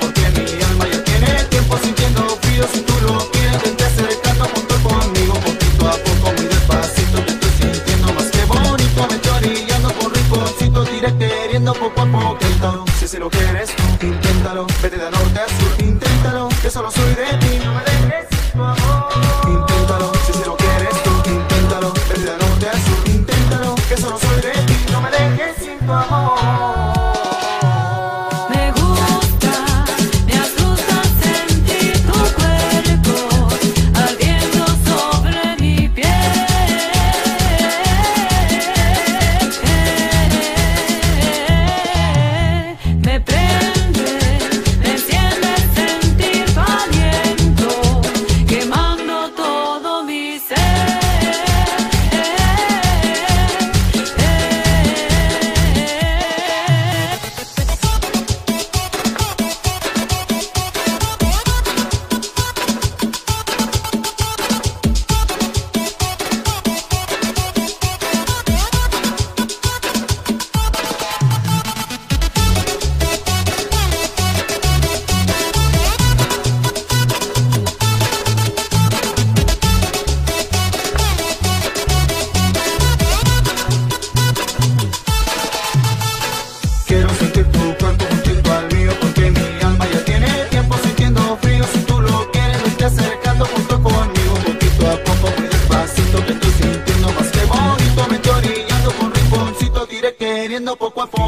porque mi alma. Ya tiene tiempo sintiendo frío si tú lo quieres desde acercando junto conmigo poquito a poco muy despacito te estoy sintiendo más que bonito me estoy orillando con rinconcito diré queriendo poco a poquito. Si así lo quieres tú inténtalo vete de norte a sur inténtalo que solo soy de ti no me dejes tu amor. Inténtalo si así lo quieres tú inténtalo vete de norte a sur inténtalo que solo soy de ti no me dejes sin tu amor. Poco a poquito.